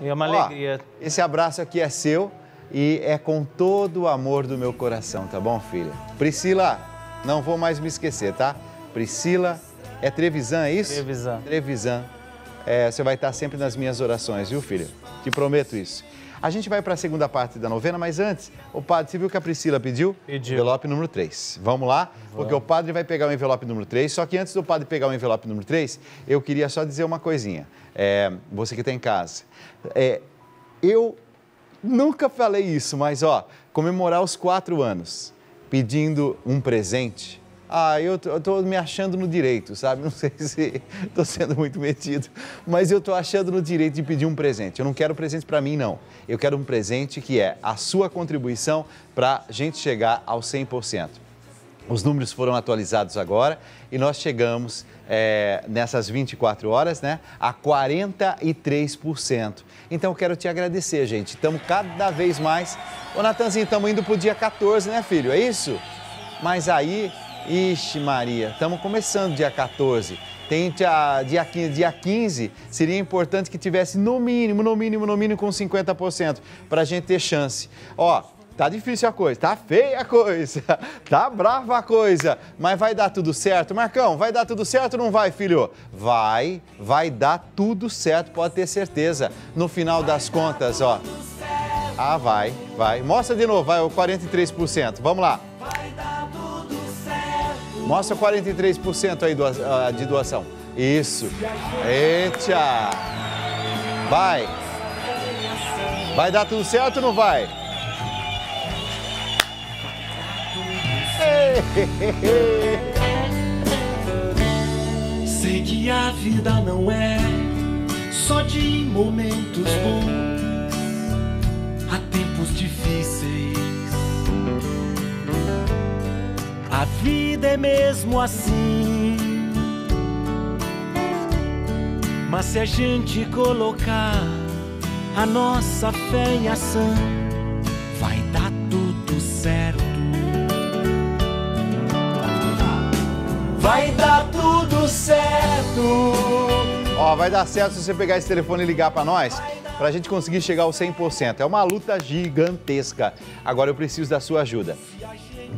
É uma Ó, alegria. Esse abraço aqui é seu e é com todo o amor do meu coração, tá bom, filha? Priscila, não vou mais me esquecer, tá? Priscila, é Trevisan, é isso? Trevisan. Trevisan. É, você vai estar sempre nas minhas orações, viu, filha? Te prometo isso. A gente vai para a segunda parte da novena, mas antes, o padre, você viu que a Priscila pediu? Pediu. Envelope número 3. Vamos lá? Porque o padre vai pegar o envelope número 3. Só que antes do padre pegar o envelope número 3, eu queria só dizer uma coisinha. É, você que está em casa. É, eu nunca falei isso, mas ó, comemorar os quatro anos pedindo um presente. Ah, eu tô me achando no direito, sabe? Não sei se estou sendo muito metido, mas eu tô achando no direito de pedir um presente. Eu não quero presente para mim, não. Eu quero um presente que é a sua contribuição para a gente chegar aos 100%. Os números foram atualizados agora e nós chegamos é, nessas 24 horas né, a 43%. Então eu quero te agradecer, gente. Estamos cada vez mais. Ô, Natanzinho, estamos indo para o dia 14, né, filho? É isso? Mas aí, ixi, Maria, estamos começando dia 14. Tem dia, dia, 15, dia 15, seria importante que tivesse no mínimo, no mínimo, no mínimo com 50% para a gente ter chance. Ó, Tá difícil a coisa, tá feia a coisa, tá brava a coisa, mas vai dar tudo certo. Marcão, vai dar tudo certo ou não vai, filho? Vai, vai dar tudo certo, pode ter certeza. No final das contas, ó. Ah, vai, vai. Mostra de novo, vai, o 43%. Vamos lá. Mostra 43% aí ah, de doação. Isso. Eita. Vai. Vai dar tudo certo ou não vai? Sei que a vida não é só de momentos bons, há tempos difíceis. A vida é mesmo assim. Mas se a gente colocar a nossa fé em ação, vai dar tudo certo. Vai dar tudo certo. Ó, vai dar certo se você pegar esse telefone e ligar para nós, para a gente conseguir chegar ao 100%. É uma luta gigantesca. Agora eu preciso da sua ajuda.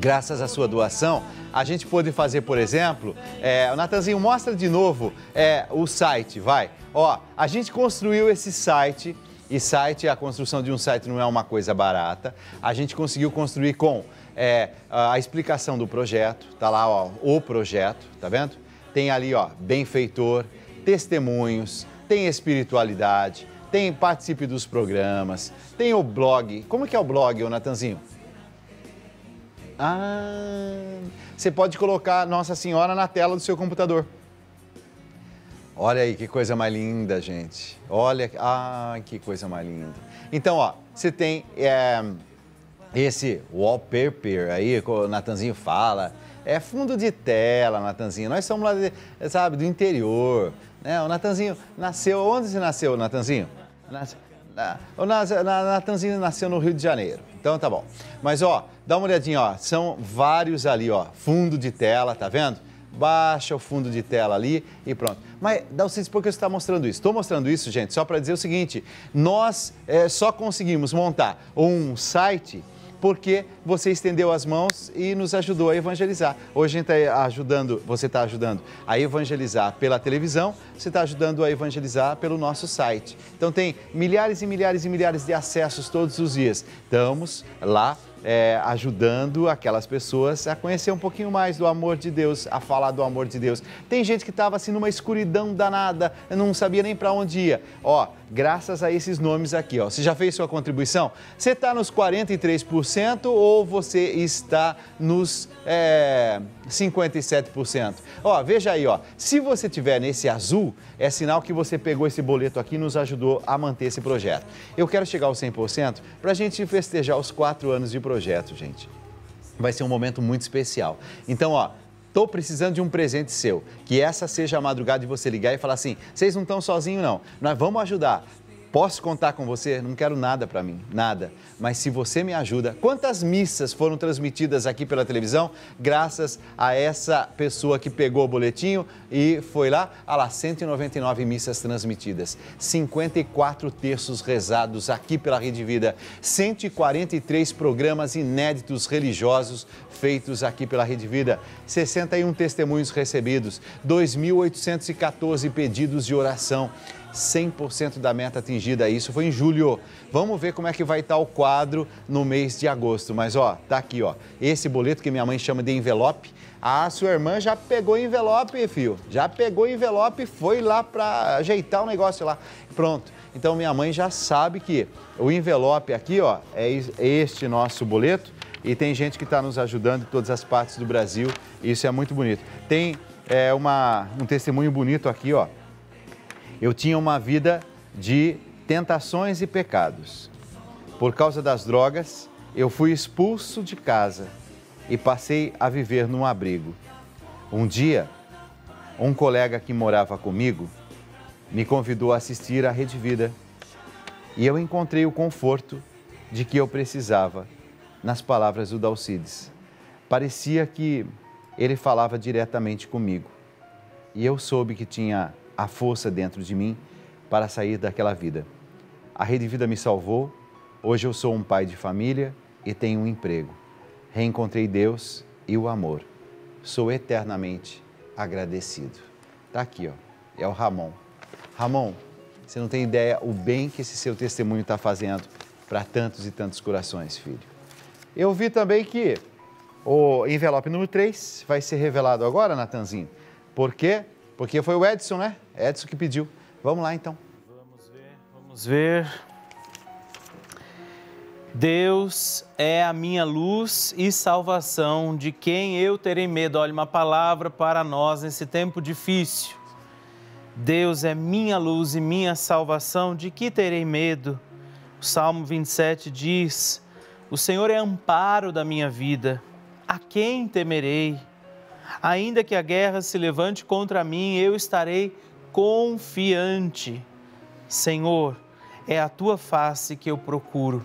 Graças à sua doação, a gente pôde fazer, por exemplo, é, Natanzinho, mostra de novo é, o site, vai. Ó, a gente construiu esse site, e site, a construção de um site não é uma coisa barata. A gente conseguiu construir com é, a a explicação do projeto, tá lá, ó, o projeto, tá vendo? Tem ali, ó, benfeitor, testemunhos, tem espiritualidade, tem participe dos programas, tem o blog. Como que é o blog, ô Natanzinho? Ah, você pode colocar Nossa Senhora na tela do seu computador. Olha aí que coisa mais linda, gente. Olha, ai, que coisa mais linda. Então, ó, você tem é, esse wallpaper aí, que o Natanzinho fala. É fundo de tela, Natanzinho. Nós somos lá, de, sabe, do interior. Né? O Natanzinho nasceu. Onde você nasceu, Natanzinho? Na- O na- Natanzinho nasceu no Rio de Janeiro. Então tá bom. Mas ó, dá uma olhadinha, ó. São vários ali, ó. Fundo de tela, tá vendo? Baixa o fundo de tela ali e pronto. Mas, Dalcides, por que você está mostrando isso? Estou mostrando isso, gente, só para dizer o seguinte: nós eh, só conseguimos montar um site porque você estendeu as mãos e nos ajudou a evangelizar. Hoje a gente está ajudando, você está ajudando a evangelizar pela televisão, você está ajudando a evangelizar pelo nosso site. Então tem milhares e milhares e milhares de acessos todos os dias. Estamos lá é, ajudando aquelas pessoas a conhecer um pouquinho mais do amor de Deus, a falar do amor de Deus. Tem gente que estava assim numa escuridão danada, não sabia nem para onde ia. Ó, graças a esses nomes aqui, ó. Você já fez sua contribuição? Você está nos 43% ou você está nos é, 57%? Ó, veja aí, ó. Se você tiver nesse azul, é sinal que você pegou esse boleto aqui e nos ajudou a manter esse projeto. Eu quero chegar aos 100% para a gente festejar os quatro anos de projeto, gente. Vai ser um momento muito especial. Então, ó, tô precisando de um presente seu. Que essa seja a madrugada de você ligar e falar assim: vocês não estão sozinhos, não. Nós vamos ajudar. Posso contar com você? Não quero nada para mim, nada. Mas se você me ajuda, quantas missas foram transmitidas aqui pela televisão graças a essa pessoa que pegou o boletinho e foi lá? Ah lá, 199 missas transmitidas, 54 terços rezados aqui pela Rede Vida, 143 programas inéditos religiosos feitos aqui pela Rede Vida, 61 testemunhos recebidos, 2.814 pedidos de oração. 100% da meta atingida. Isso foi em julho. Vamos ver como é que vai estar o quadro no mês de agosto. Mas ó, tá aqui, ó. Esse boleto que minha mãe chama de envelope. A sua irmã já pegou envelope, filho. Já pegou envelope e foi lá para ajeitar o negócio lá. Pronto. Então minha mãe já sabe que o envelope aqui, ó, é este nosso boleto. E tem gente que está nos ajudando em todas as partes do Brasil. Isso é muito bonito. Tem é, uma, um testemunho bonito aqui, ó eu tinha uma vida de tentações e pecados. Por causa das drogas, eu fui expulso de casa e passei a viver num abrigo. Um dia, um colega que morava comigo me convidou a assistir à Rede Vida e eu encontrei o conforto de que eu precisava nas palavras do Dalcides. Parecia que ele falava diretamente comigo e eu soube que tinha a força dentro de mim para sair daquela vida. A Rede Vida me salvou, hoje eu sou um pai de família e tenho um emprego. Reencontrei Deus e o amor. Sou eternamente agradecido. Está aqui, ó. é o Ramon. Ramon, você não tem ideia o bem que esse seu testemunho está fazendo para tantos e tantos corações, filho. Eu vi também que o envelope número 3 vai ser revelado agora, Natanzinho. Por quê? Porque foi o Edson, né? Edson que pediu. Vamos lá então. Vamos ver, vamos ver. Deus é a minha luz e salvação, de quem eu terei medo. Olha, uma palavra para nós nesse tempo difícil. Deus é minha luz e minha salvação, de que terei medo? O Salmo 27 diz: O Senhor é amparo da minha vida, a quem temerei? Ainda que a guerra se levante contra mim, eu estarei confiante. Senhor, é a tua face que eu procuro.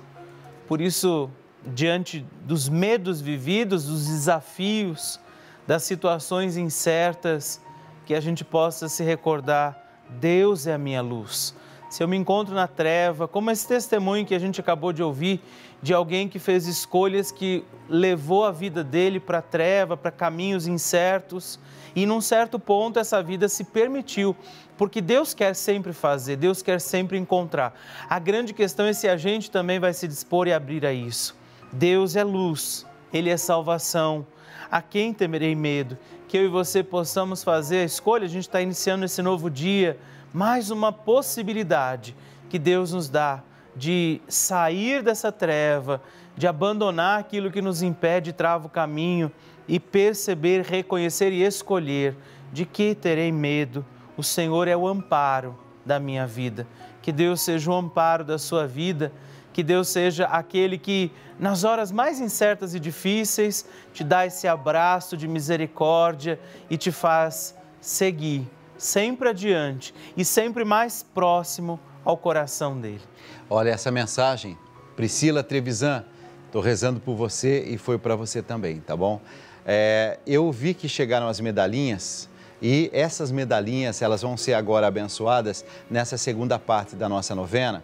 Por isso, diante dos medos vividos, dos desafios, das situações incertas, que a gente possa se recordar: Deus é a minha luz se eu me encontro na treva, como esse testemunho que a gente acabou de ouvir de alguém que fez escolhas que levou a vida dele para a treva, para caminhos incertos, e num certo ponto essa vida se permitiu, porque Deus quer sempre fazer, Deus quer sempre encontrar. A grande questão é se a gente também vai se dispor e abrir a isso. Deus é luz, Ele é salvação. A quem temerei medo? Que eu e você possamos fazer a escolha, a gente está iniciando esse novo dia mais uma possibilidade que Deus nos dá de sair dessa treva, de abandonar aquilo que nos impede trava o caminho e perceber, reconhecer e escolher de que terei medo. O Senhor é o amparo da minha vida. Que Deus seja o amparo da sua vida, que Deus seja aquele que, nas horas mais incertas e difíceis, te dá esse abraço de misericórdia e te faz seguir sempre adiante e sempre mais próximo ao coração dele. Olha essa mensagem, Priscila Trevisan, estou rezando por você e foi para você também, tá bom? É, eu vi que chegaram as medalhinhas e essas medalhinhas elas vão ser agora abençoadas nessa segunda parte da nossa novena.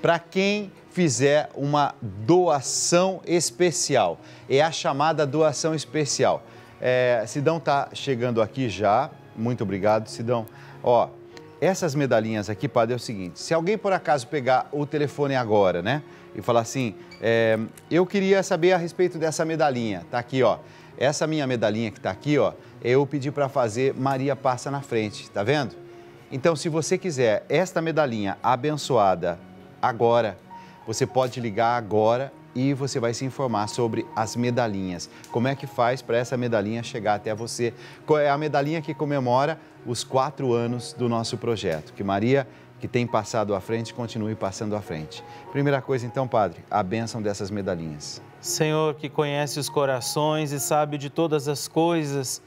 Para quem fizer uma doação especial, é a chamada doação especial. É, Sidão está chegando aqui já, muito obrigado, Sidão. Ó, essas medalhinhas aqui, padre, é o seguinte: se alguém por acaso pegar o telefone agora, né, e falar assim, é, eu queria saber a respeito dessa medalhinha, tá aqui, ó. Essa minha medalhinha que tá aqui, ó, eu pedi para fazer Maria passa na frente, tá vendo? Então, se você quiser esta medalhinha abençoada agora, você pode ligar agora e você vai se informar sobre as medalhinhas. Como é que faz para essa medalhinha chegar até você? É a medalhinha que comemora os quatro anos do nosso projeto. Que Maria, que tem passado à frente, continue passando à frente. Primeira coisa, então, Padre, a bênção dessas medalhinhas. Senhor, que conhece os corações e sabe de todas as coisas,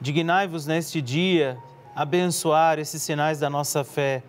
dignai-vos neste dia abençoar esses sinais da nossa fé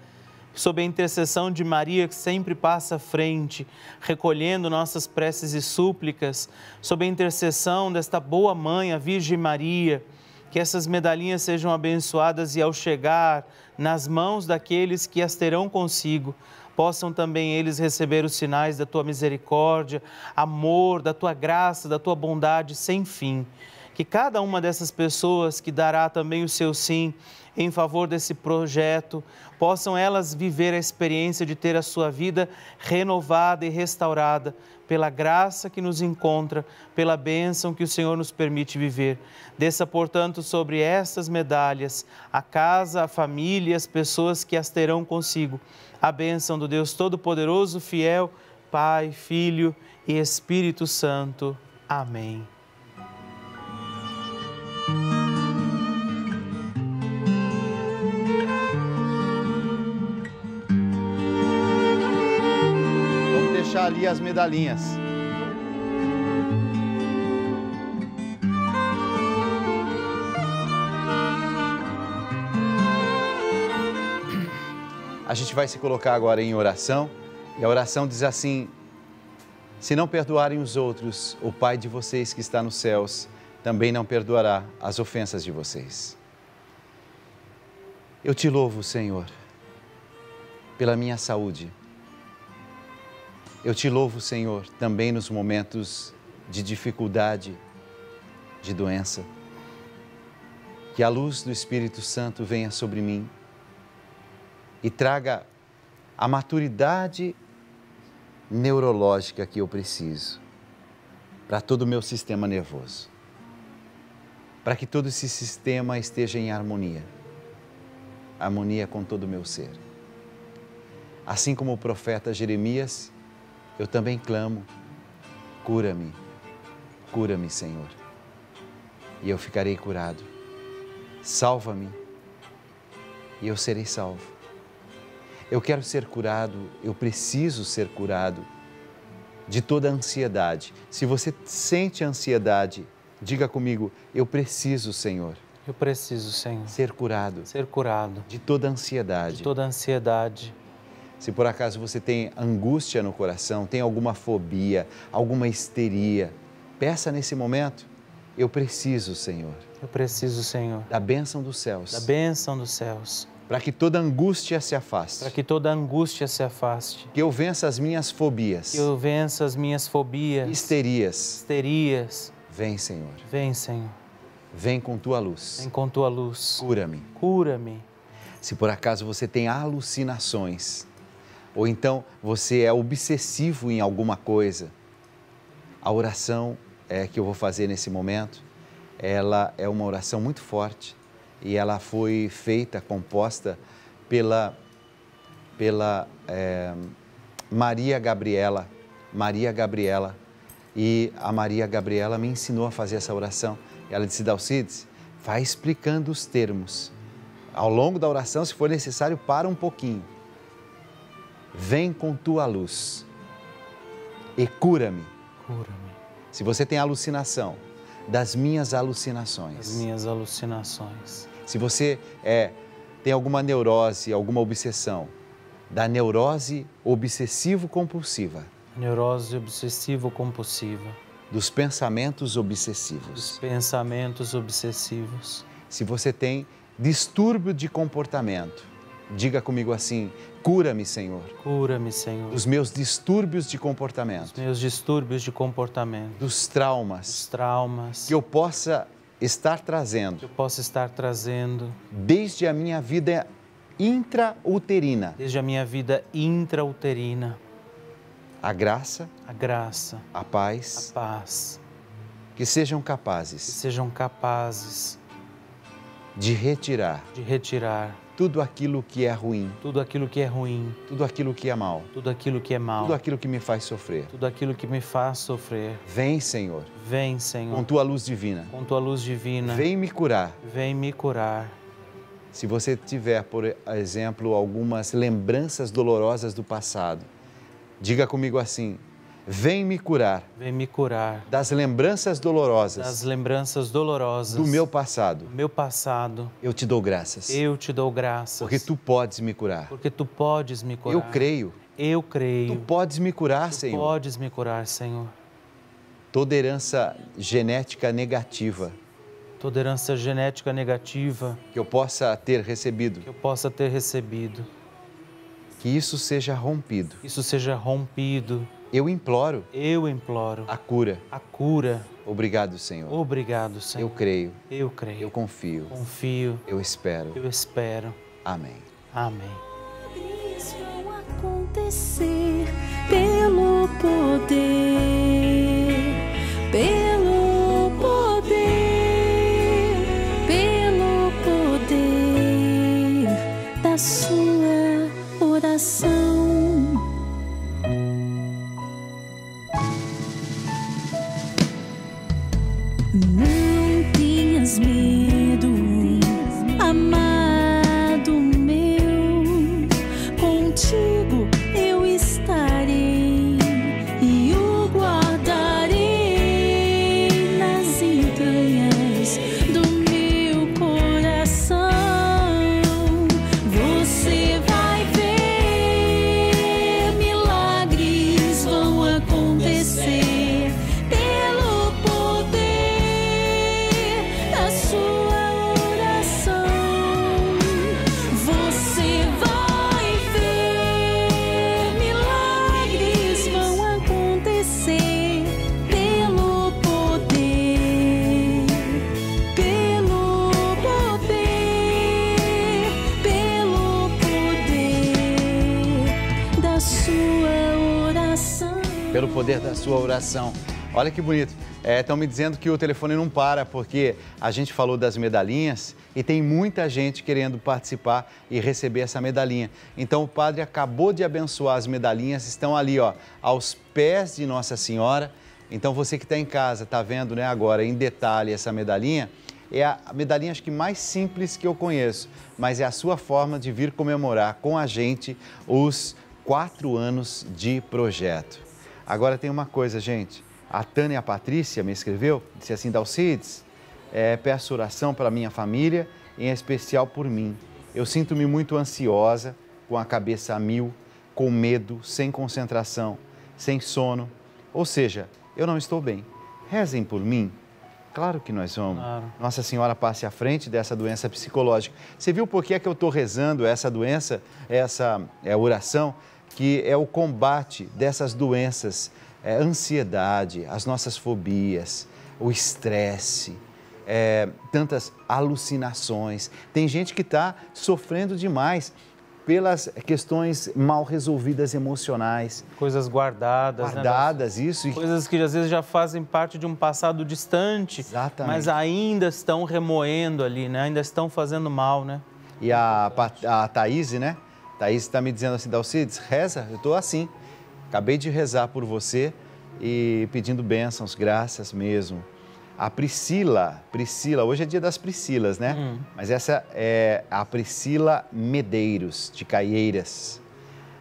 sob a intercessão de Maria, que sempre passa à frente, recolhendo nossas preces e súplicas, sob a intercessão desta boa mãe, a Virgem Maria, que essas medalhinhas sejam abençoadas e ao chegar nas mãos daqueles que as terão consigo, possam também eles receber os sinais da tua misericórdia, amor, da tua graça, da tua bondade sem fim. Que cada uma dessas pessoas que dará também o seu sim em favor desse projeto, possam elas viver a experiência de ter a sua vida renovada e restaurada pela graça que nos encontra, pela bênção que o Senhor nos permite viver. Desça, portanto, sobre estas medalhas a casa, a família e as pessoas que as terão consigo. A bênção do Deus Todo-Poderoso, fiel, Pai, Filho e Espírito Santo. Amém. As medalhinhas. A gente vai se colocar agora em oração e a oração diz assim: Se não perdoarem os outros, o Pai de vocês que está nos céus também não perdoará as ofensas de vocês. Eu te louvo, Senhor, pela minha saúde eu te louvo, Senhor, também nos momentos de dificuldade, de doença. Que a luz do Espírito Santo venha sobre mim e traga a maturidade neurológica que eu preciso para todo o meu sistema nervoso. Para que todo esse sistema esteja em harmonia harmonia com todo o meu ser. Assim como o profeta Jeremias eu também clamo: cura-me, cura-me, Senhor, e eu ficarei curado. Salva-me, e eu serei salvo. Eu quero ser curado, eu preciso ser curado de toda ansiedade. Se você sente ansiedade, diga comigo: eu preciso, Senhor. Eu preciso, Senhor. Ser curado. Ser curado. De toda ansiedade. De toda ansiedade se por acaso você tem angústia no coração, tem alguma fobia, alguma histeria, peça nesse momento. Eu preciso, Senhor. Eu preciso, Senhor. Da bênção dos céus. Da bênção dos céus. Para que toda angústia se afaste. Para que toda angústia se afaste. Que eu vença as minhas fobias. Que eu vença as minhas fobias. Histerias. Histerias. Vem, Senhor. Vem, Senhor. Vem com tua luz. Vem com tua luz. Cura-me. Cura-me. Se por acaso você tem alucinações, ou então você é obsessivo em alguma coisa. A oração é, que eu vou fazer nesse momento, ela é uma oração muito forte e ela foi feita, composta pela, pela é, Maria Gabriela. Maria Gabriela. E a Maria Gabriela me ensinou a fazer essa oração. Ela disse, Dalcides, vai explicando os termos. Ao longo da oração, se for necessário, para um pouquinho Vem com tua luz e cura-me. Cura-me. Se você tem alucinação, das minhas alucinações. Das minhas alucinações. Se você é, tem alguma neurose, alguma obsessão, da neurose obsessivo-compulsiva. Neurose obsessivo-compulsiva. Dos pensamentos obsessivos. Dos pensamentos obsessivos. Se você tem distúrbio de comportamento, diga comigo assim: Cura-me, Senhor. Cura-me, Senhor. Dos meus distúrbios de comportamento. Dos meus distúrbios de comportamento. Dos traumas. Dos traumas. Que eu possa estar trazendo. Que eu possa estar trazendo. Desde a minha vida intrauterina. Desde a minha vida intrauterina. A graça. A graça. A paz. A paz. Que sejam capazes. Que sejam capazes. De retirar. De retirar tudo aquilo que é ruim, tudo aquilo que é ruim, tudo aquilo que é mal, tudo aquilo que é mal, tudo aquilo que me faz sofrer, tudo aquilo que me faz sofrer. Vem, Senhor. Vem, Senhor. Com tua luz divina. Com tua luz divina. Vem me curar. Vem me curar. Se você tiver, por exemplo, algumas lembranças dolorosas do passado, diga comigo assim: Vem me curar Vem me curar das lembranças dolorosas das lembranças dolorosas do meu passado. do meu passado. Eu te dou graças. Eu te dou graças. Porque tu podes me curar. porque tu podes me curar. Eu creio. Eu Tu creio. podes me curar, Tu Senhor. podes me curar, Senhor. Toda herança genética negativa Toda herança genética negativa que eu possa ter recebido, que eu possa ter recebido, que isso seja rompido. isso seja rompido. Eu imploro Eu imploro a cura. a cura. Obrigado, Senhor. Obrigado, Eu Senhor. creio, Eu creio. eu confio, confio. eu espero. Eu espero. Amém. Amém. Milagres vão acontecer pelo poder, sua oração. Pelo poder da sua oração. Olha que bonito. Estão me dizendo que o telefone não para porque a gente falou das medalhinhas e tem muita gente querendo participar e receber essa medalhinha. Então o padre acabou de abençoar as medalhinhas, estão ali, ó, aos pés de Nossa Senhora. Então você que está em casa, está vendo, né, agora em detalhe essa medalhinha, é a medalhinha acho que mais simples que eu conheço, mas é a sua forma de vir comemorar com a gente os quatro anos de projeto. Agora tem uma coisa, gente. A Tânia Patrícia me escreveu, disse assim, Dalcides, é, peço oração para minha família, em especial por mim. Eu sinto-me muito ansiosa, com a cabeça a mil, com medo, sem concentração, sem sono. Ou seja, eu não estou bem. Rezem por mim. Claro que nós vamos. Claro. Nossa Senhora passe à frente dessa doença psicológica. Você viu por que é que eu estou rezando essa doença, essa é, oração, que é o combate dessas doenças, é, ansiedade, as nossas fobias, o estresse, é, tantas alucinações. Tem gente que está sofrendo demais pelas questões mal resolvidas emocionais, Coisas guardadas, né? guardadas, isso. e- Coisas que às vezes já fazem parte de um passado distante, Exatamente. mas ainda estão remoendo ali, né? Ainda estão fazendo mal, né? E a, a Thaís, né? Thaís está me dizendo assim, Dalcides, reza, eu estou assim. Acabei de rezar por você e pedindo bênçãos, graças mesmo. A Priscila, Priscila, hoje é dia das Priscilas, né? Mas essa é a Priscila Medeiros, de Caieiras.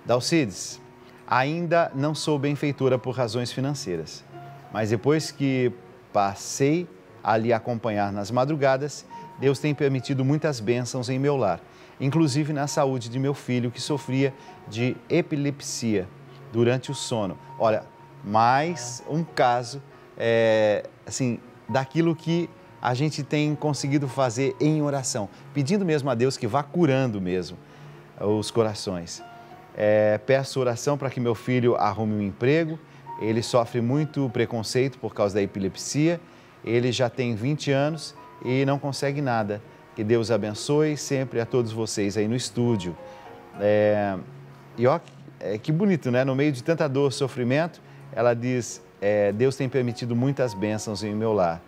Dalcides, ainda não sou benfeitora por razões financeiras, mas depois que passei a lhe acompanhar nas madrugadas, Deus tem permitido muitas bênçãos em meu lar, inclusive na saúde de meu filho que sofria de epilepsia durante o sono. Olha, mais um caso, é, assim, daquilo que a gente tem conseguido fazer em oração, pedindo mesmo a Deus que vá curando mesmo os corações. É, peço oração para que meu filho arrume um emprego. Ele sofre muito preconceito por causa da epilepsia. Ele já tem 20 anos e não consegue nada. Que Deus abençoe sempre a todos vocês aí no estúdio. É, e ó, é, que bonito, né? No meio de tanta dor, sofrimento, ela diz: é, Deus tem permitido muitas bênçãos em meu lar,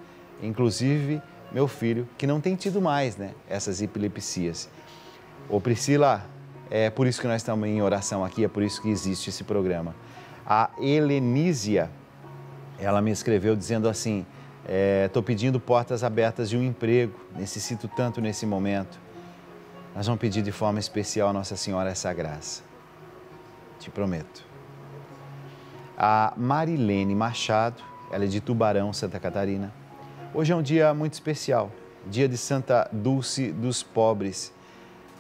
inclusive meu filho, que não tem tido mais, né? Essas epilepsias. Ô Priscila, é por isso que nós estamos em oração aqui, é por isso que existe esse programa. A Helenísia, ela me escreveu dizendo assim: estou pedindo portas abertas de um emprego, necessito tanto nesse momento. Nós vamos pedir de forma especial a Nossa Senhora essa graça. Te prometo. a Marilene Machado, ela é de Tubarão, Santa Catarina. Hoje é um dia muito especial, dia de Santa Dulce dos Pobres.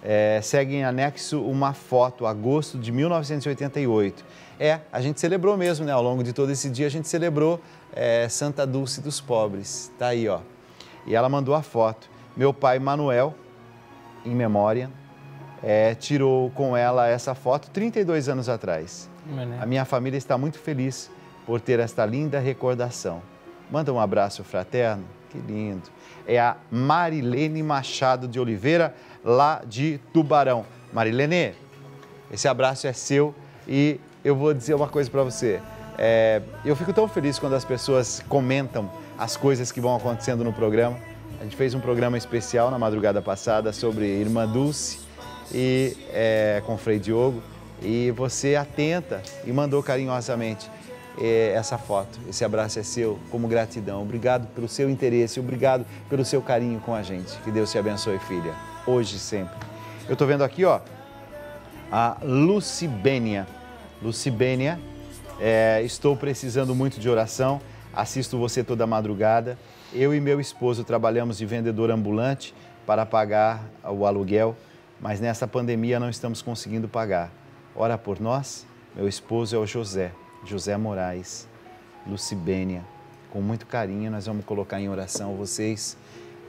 É, segue em anexo uma foto, agosto de 1988. É, a gente celebrou mesmo, né? Ao longo de todo esse dia a gente celebrou é, Santa Dulce dos Pobres. Tá aí, ó. E ela mandou a foto. Meu pai Manuel, em memória, é, tirou com ela essa foto 32 anos atrás. A minha família está muito feliz por ter esta linda recordação. Manda um abraço fraterno, que lindo. É a Marilene Machado de Oliveira, lá de Tubarão. Marilene, esse abraço é seu e eu vou dizer uma coisa para você. É, eu fico tão feliz quando as pessoas comentam as coisas que vão acontecendo no programa. A gente fez um programa especial na madrugada passada sobre Irmã Dulce e é, com Frei Diogo e você atenta e mandou carinhosamente é, essa foto. Esse abraço é seu como gratidão. Obrigado pelo seu interesse, obrigado pelo seu carinho com a gente. Que Deus te abençoe, filha, hoje e sempre. Eu estou vendo aqui, ó, a Lucibênia. Lucibênia, é, estou precisando muito de oração. Assisto você toda madrugada. Eu e meu esposo trabalhamos de vendedor ambulante para pagar o aluguel, mas nessa pandemia não estamos conseguindo pagar. Ora por nós. Meu esposo é o José, José Moraes, Lucibênia. Com muito carinho, nós vamos colocar em oração vocês,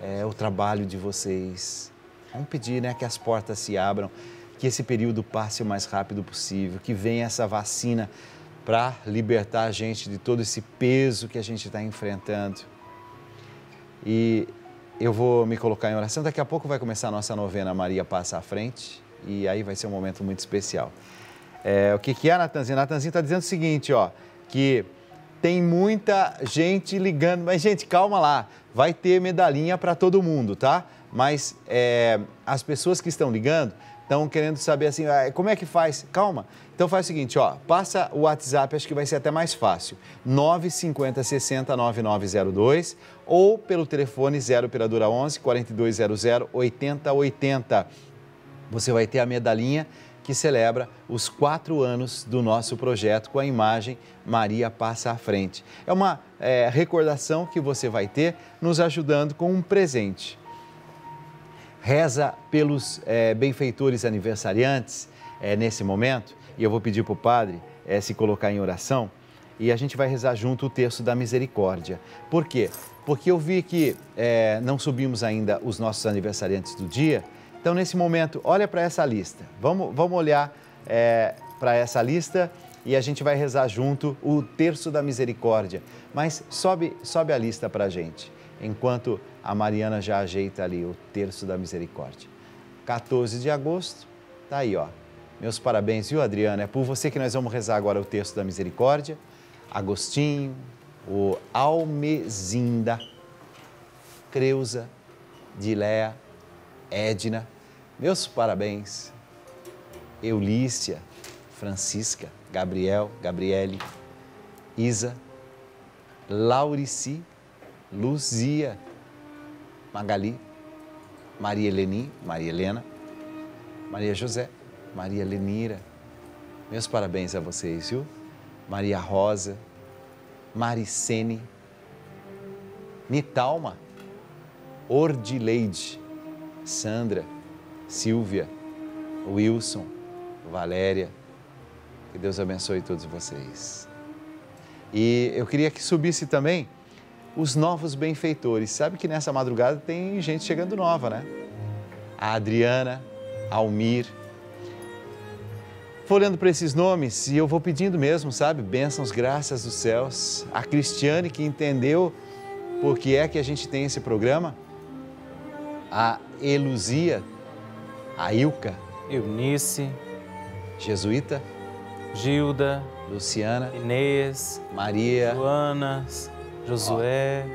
é, o trabalho de vocês. Vamos pedir né, que as portas se abram, que esse período passe o mais rápido possível, que venha essa vacina para libertar a gente de todo esse peso que a gente está enfrentando. E eu vou me colocar em oração. Daqui a pouco vai começar a nossa novena Maria Passa à Frente e aí vai ser um momento muito especial. É, o que, que é, Natanzinho? Natanzinho está dizendo o seguinte, ó, que tem muita gente ligando, mas gente, calma lá, vai ter medalhinha para todo mundo, tá? Mas é, as pessoas que estão ligando estão querendo saber assim, ah, como é que faz? Calma. Então faz o seguinte, ó, passa o WhatsApp, acho que vai ser até mais fácil. 950 60 9902 ou pelo telefone 0 operadora 11 4200 8080. Você vai ter a medalhinha que celebra os quatro anos do nosso projeto com a imagem Maria Passa à Frente. É uma é, recordação que você vai ter nos ajudando com um presente. Reza pelos é, benfeitores aniversariantes é, nesse momento, e eu vou pedir para o padre é, se colocar em oração, e a gente vai rezar junto o texto da misericórdia. Por quê? Porque eu vi que não subimos ainda os nossos aniversariantes do dia, então, nesse momento, olha para essa lista. Vamos, vamos olhar para essa lista e a gente vai rezar junto o terço da misericórdia. Mas sobe, sobe a lista para a gente, enquanto a Mariana já ajeita ali o terço da misericórdia. 14 de agosto, tá aí, ó. Meus parabéns, viu, Adriana? É por você que nós vamos rezar agora o terço da misericórdia. Agostinho, o Almezinda, Creuza, Diléa, Edna, meus parabéns. Eulícia, Francisca, Gabriel, Gabriele, Isa, Laurici, Luzia, Magali, Maria Eleni, Maria Helena, Maria José, Maria Lenira. Meus parabéns a vocês, viu? Maria Rosa, Maricene, Nitalma, Ordileide, Sandra, Silvia, Wilson, Valéria. Que Deus abençoe todos vocês. E eu queria que subisse também os novos benfeitores. Sabe que nessa madrugada tem gente chegando nova, né? A Adriana, Almir. Vou olhando para esses nomes e eu vou pedindo mesmo, sabe? Bênçãos, graças dos céus. A Cristiane que entendeu por que é que a gente tem esse programa. A Eluzia a Ilka, Eunice, Jesuíta, Gilda, Luciana, Inês, Maria, Joana, Josué,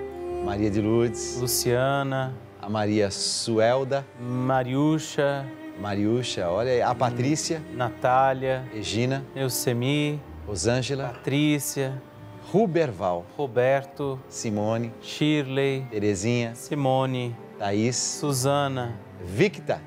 Maria de Lourdes, Luciana, a Maria Suelda, Mariúcha, Mariúcha, olha aí, a Patrícia, Natália, Regina, Eusemi, Rosângela, Patrícia, Ruberval, Roberto, Simone, Shirley, Terezinha, Simone, Thaís, Suzana, Victa.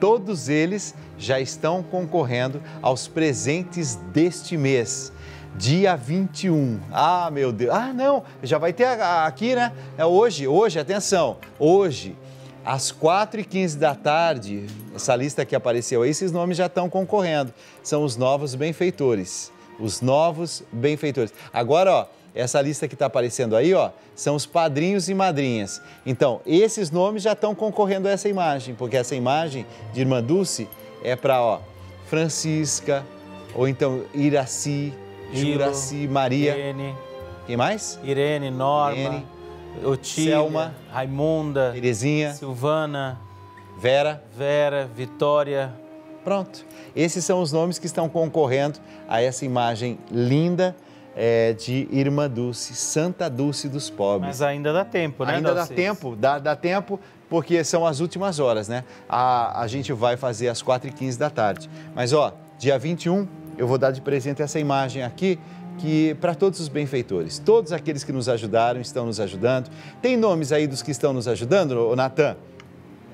Todos eles já estão concorrendo aos presentes deste mês. Dia 21. Ah, meu Deus. Ah, não, já vai ter aqui, né? É hoje, hoje, atenção. Hoje, às 4h15 da tarde, essa lista que apareceu aí, esses nomes já estão concorrendo. São os novos benfeitores. Os novos benfeitores. Agora, ó, essa lista que está aparecendo aí, ó, são os padrinhos e madrinhas. Então, esses nomes já estão concorrendo a essa imagem, porque essa imagem de Irmã Dulce é para, ó, Francisca, ou então Iraci, Juraci, Maria. Irene, Quem mais? Irene, Norma, Irene, Otília, Selma, Raimunda, Terezinha, Silvana, Vera. Vera, Vitória. Pronto. Esses são os nomes que estão concorrendo a essa imagem linda é, de Irmã Dulce, Santa Dulce dos Pobres. Mas ainda dá tempo, né, Ainda dá Dalcides? tempo, dá, dá tempo, porque são as últimas horas, né? A, a gente vai fazer às 4h15 da tarde. Mas, ó, dia 21, eu vou dar de presente essa imagem aqui, que para todos os benfeitores, todos aqueles que nos ajudaram, estão nos ajudando. Tem nomes aí dos que estão nos ajudando, Natan?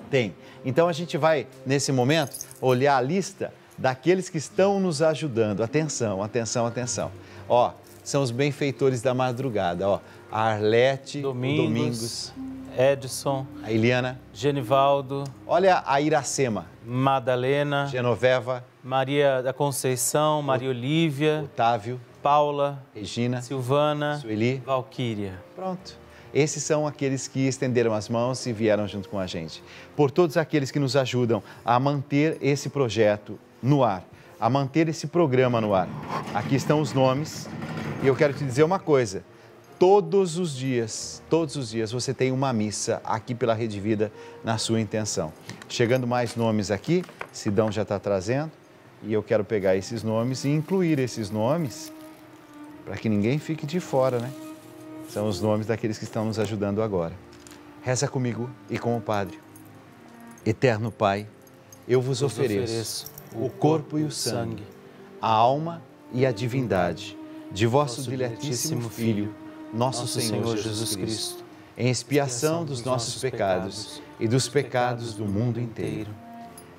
Tem. Então a gente vai, nesse momento, olhar a lista daqueles que estão nos ajudando. Atenção, atenção, atenção. Ó, são os benfeitores da madrugada, ó. A Arlete, Domingos, Domingos, Edson, a Eliana. Genivaldo, Olha a Iracema, Madalena, Genoveva, Maria da Conceição, Maria Olívia, Otávio, Paula, Regina, Silvana, Sueli. Valquíria. Pronto. Esses são aqueles que estenderam as mãos e vieram junto com a gente. Por todos aqueles que nos ajudam a manter esse projeto no ar, a manter esse programa no ar. Aqui estão os nomes e eu quero te dizer uma coisa. Todos os dias, todos os dias você tem uma missa aqui pela Rede Vida na sua intenção. Chegando mais nomes aqui, Sidão já está trazendo e eu quero pegar esses nomes e incluir esses nomes para que ninguém fique de fora, né? São os nomes daqueles que estão nos ajudando agora. Reza comigo e com o Padre. Eterno Pai, eu vos Vos ofereço, o corpo e o sangue, a alma e a divindade de vosso Vosso diletíssimo Filho, nosso, nosso Senhor, Senhor Jesus Cristo, em expiação dos nossos pecados e dos pecados do mundo inteiro,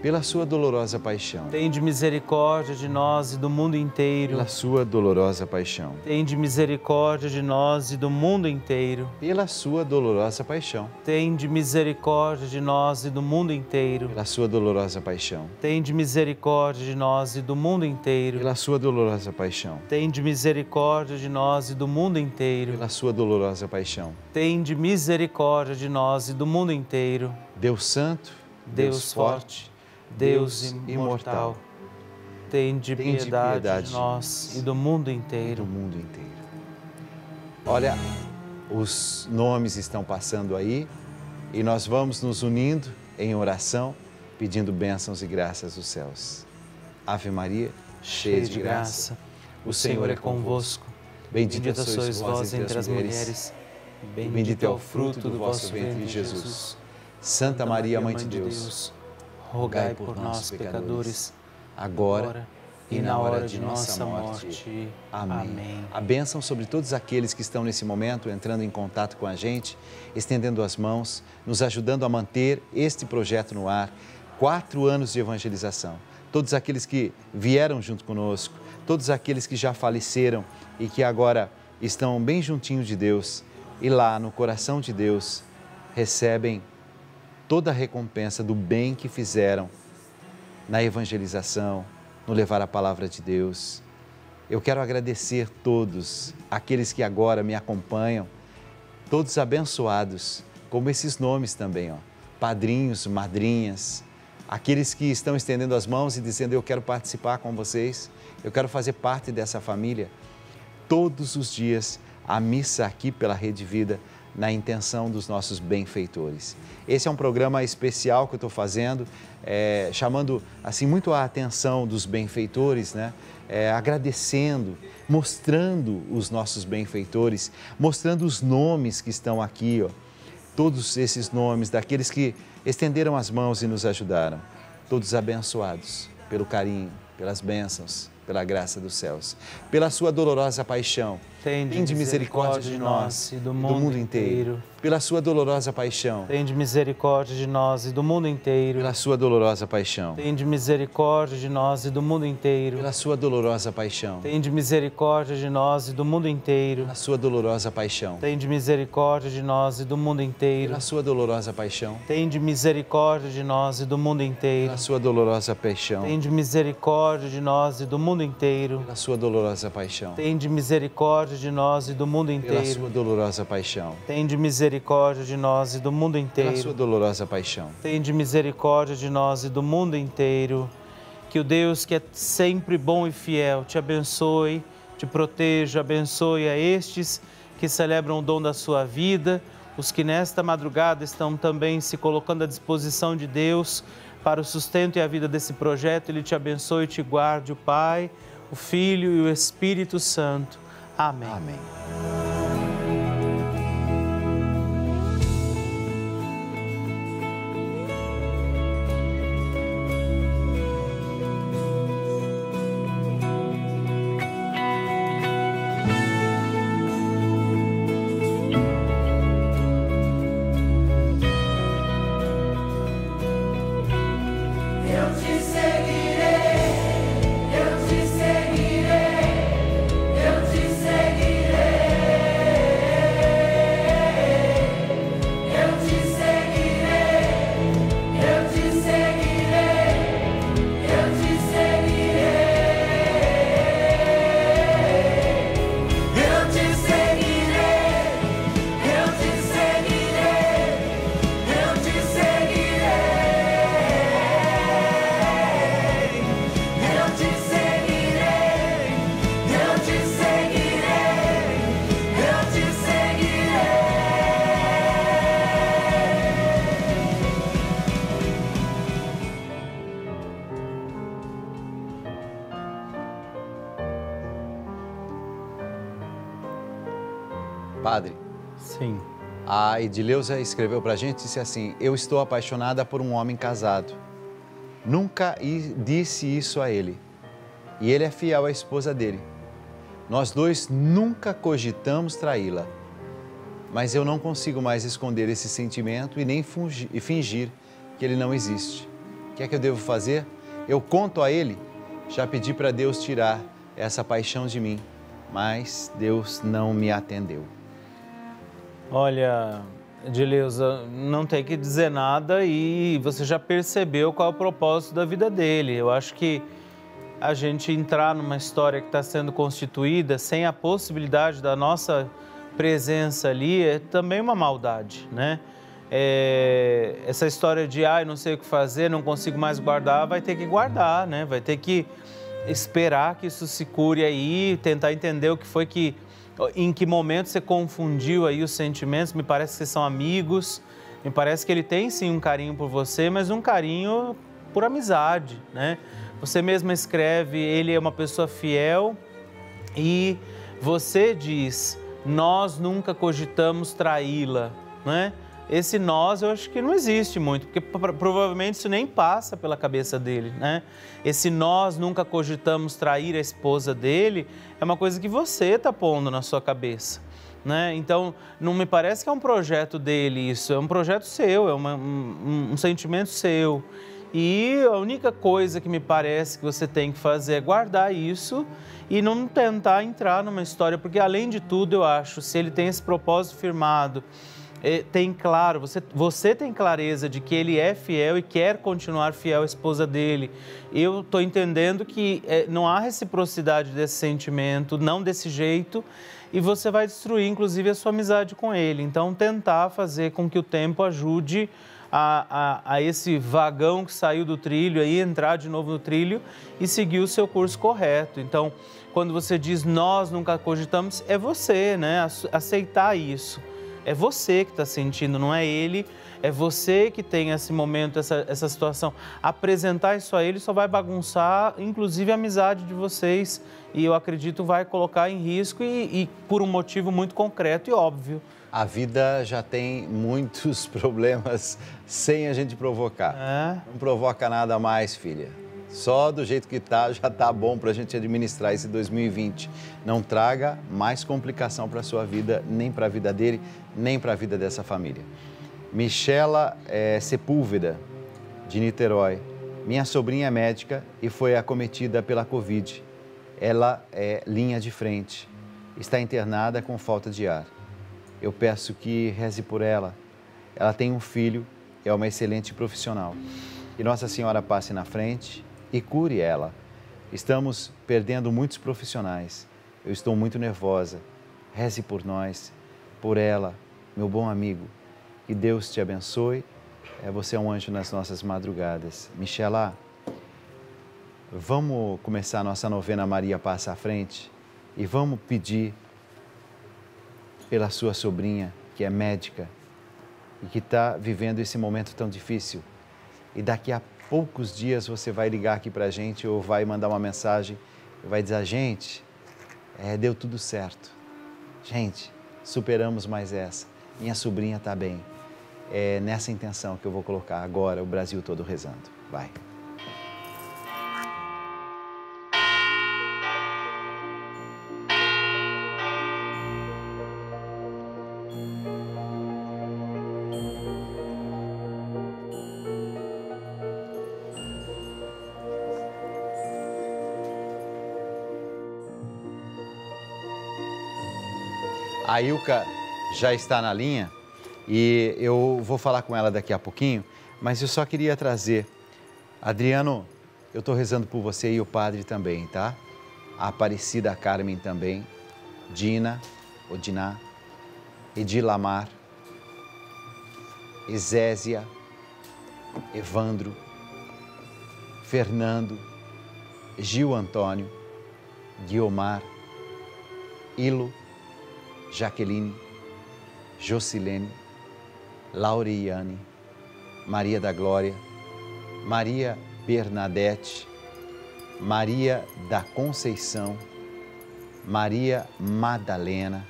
Pela sua dolorosa paixão, Tende misericórdia de nós e do mundo inteiro. pela sua dolorosa paixão, Tende misericórdia de nós e do mundo inteiro. pela sua dolorosa paixão, Tende misericórdia de nós e do mundo inteiro. pela sua dolorosa paixão, Tende misericórdia de nós e do mundo inteiro. pela sua dolorosa paixão, Tende misericórdia de nós e do mundo inteiro. pela sua dolorosa paixão. Tende misericórdia de nós e do mundo inteiro. Deus Santo, Deus forte, Deus imortal. Tende Tende piedade de nós e do mundo do inteiro. mundo inteiro. Olha, os nomes estão passando aí e nós vamos nos unindo em oração, pedindo bênçãos e graças dos céus. Ave Maria, cheia de graça, o Senhor é convosco. Bendita sois vós entre as mulheres, mulheres. bendito é o fruto do vosso ventre, Jesus. Santa Maria, Mãe de Deus, rogai por nós, pecadores, agora e na hora de nossa morte. Amém. Amém. A bênção sobre todos aqueles que estão nesse momento entrando em contato com a gente, estendendo as mãos, nos ajudando a manter este projeto no ar. Quatro anos de evangelização. Todos aqueles que vieram junto conosco, todos aqueles que já faleceram e que agora estão bem juntinho de Deus e lá no coração de Deus recebem toda a recompensa do bem que fizeram na evangelização, no levar a palavra de Deus. Eu quero agradecer todos aqueles que agora me acompanham, todos abençoados, como esses nomes também, ó, padrinhos, madrinhas, aqueles que estão estendendo as mãos e dizendo eu quero participar com vocês, eu quero fazer parte dessa família. Todos os dias a missa aqui pela Rede Vida na intenção dos nossos benfeitores. Esse é um programa especial que eu estou fazendo, é, chamando assim muito a atenção dos benfeitores, né? É, agradecendo, mostrando os nossos benfeitores, mostrando os nomes que estão aqui, ó, todos esses nomes daqueles que estenderam as mãos e nos ajudaram, todos abençoados pelo carinho, pelas bênçãos, pela graça dos céus, pela sua dolorosa paixão. Tende misericórdia de nós e do mundo inteiro. Pela sua dolorosa paixão. Tende misericórdia de nós e do mundo inteiro. Pela sua dolorosa paixão. Tende misericórdia de nós e do mundo inteiro. Pela sua dolorosa paixão. Tende misericórdia de nós e do mundo inteiro. Pela sua dolorosa paixão. Tende misericórdia de nós e do mundo inteiro. Pela sua dolorosa paixão. Tende misericórdia de nós e do mundo inteiro. Pela sua dolorosa paixão. Tende misericórdia de nós e do mundo inteiro. Pela sua dolorosa paixão. Tende misericórdia de nós e do mundo Pela inteiro. sua dolorosa paixão. Tende misericórdia de nós e do mundo Pela inteiro. sua dolorosa paixão. Tende misericórdia de nós e do mundo inteiro. Que o Deus que é sempre bom e fiel te abençoe, te proteja, abençoe a estes que celebram o dom da sua vida, os que nesta madrugada estão também se colocando à disposição de Deus para o sustento e a vida desse projeto. Ele te abençoe e te guarde, o Pai, o Filho e o Espírito Santo. Amém. Amém. A Edileuza escreveu pra gente e disse assim: Eu estou apaixonada por um homem casado. Nunca disse isso a ele. E ele é fiel à esposa dele. Nós dois nunca cogitamos traí-la. Mas eu não consigo mais esconder esse sentimento e nem fingir que ele não existe. O que é que eu devo fazer? Eu conto a ele. Já pedi para Deus tirar essa paixão de mim, mas Deus não me atendeu. Olha, Edileuza, não tem que dizer nada e você já percebeu qual é o propósito da vida dele. Eu acho que a gente entrar numa história que está sendo constituída sem a possibilidade da nossa presença ali é também uma maldade, né? É, essa história de, ai, não sei o que fazer, não consigo mais guardar, vai ter que guardar, né? Vai ter que esperar que isso se cure aí, tentar entender o que foi que, em que momento você confundiu aí os sentimentos. Me parece que são amigos, me parece que ele tem sim um carinho por você, mas um carinho por amizade, né? Você mesma escreve, ele é uma pessoa fiel e você diz, nós nunca cogitamos traí-la, né? Esse nós eu acho que não existe muito, porque pro- provavelmente isso nem passa pela cabeça dele, né? Esse nós nunca cogitamos trair a esposa dele é uma coisa que você está pondo na sua cabeça. Né? Então, não me parece que é um projeto dele isso, é um projeto seu, é uma- um, um sentimento seu. E a única coisa que me parece que você tem que fazer é guardar isso e não tentar entrar numa história, porque além de tudo, eu acho, se ele tem esse propósito firmado, tem claro, você, você tem clareza de que ele é fiel e quer continuar fiel à esposa dele. Eu estou entendendo que eh, não há reciprocidade desse sentimento, não desse jeito, e você vai destruir, inclusive, a sua amizade com ele. Então, tentar fazer com que o tempo ajude a, a, a esse vagão que saiu do trilho aí entrar de novo no trilho e seguir o seu curso correto. Então, quando você diz nós nunca cogitamos, é você, né? Ace- Aceitar isso. É você que está sentindo, não é ele. É você que tem esse momento, essa, essa situação. Apresentar isso a ele só vai bagunçar, inclusive, a amizade de vocês. E eu acredito vai colocar em risco e, e por um motivo muito concreto e óbvio. A vida já tem muitos problemas sem a gente provocar. É. Não provoca nada mais, filha. Só do jeito que tá já tá bom para a gente administrar esse 2020. Não traga mais complicação para a sua vida, nem para a vida dele, nem para a vida dessa família. Michela é, Sepúlveda, de Niterói. Minha sobrinha é médica e foi acometida pela Covid. Ela é linha de frente. Está internada com falta de ar. Eu peço que reze por ela. Ela tem um filho, é uma excelente profissional. E Nossa Senhora passe na frente e cure ela. Estamos perdendo muitos profissionais. Eu estou muito nervosa. Reze por nós, por ela, meu bom amigo. Que Deus te abençoe. É, você é um anjo nas nossas madrugadas. Michela, vamos começar a nossa novena Maria Passa à Frente e vamos pedir pela sua sobrinha, que é médica e que está vivendo esse momento tão difícil. E daqui a poucos dias você vai ligar aqui para a gente ou vai mandar uma mensagem e vai dizer: gente, é, deu tudo certo. Gente, superamos mais essa. Minha sobrinha está bem. É nessa intenção que eu vou colocar agora o Brasil todo rezando. Vai. A Ilka já está na linha e eu vou falar com ela daqui a pouquinho, mas eu só queria trazer. Adriano, eu estou rezando por você e o padre também, tá? A Aparecida Carmen também, Dina, Odiná, Edilamar, Ezésia, Evandro, Fernando, Gil Antônio, Guiomar, Ilo, Jaqueline, Jocilene, Lauriane, Maria da Glória, Maria Bernadette, Maria da Conceição, Maria Madalena.